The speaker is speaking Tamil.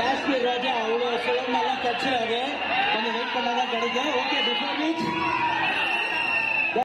இந்த ராஜா ரோஜா அவ்வளோ சுலபமெல்லாம் கிடைச்சிடாது கொஞ்சம் வெயிட் பண்ணாதான் கிடைக்கும். Okay before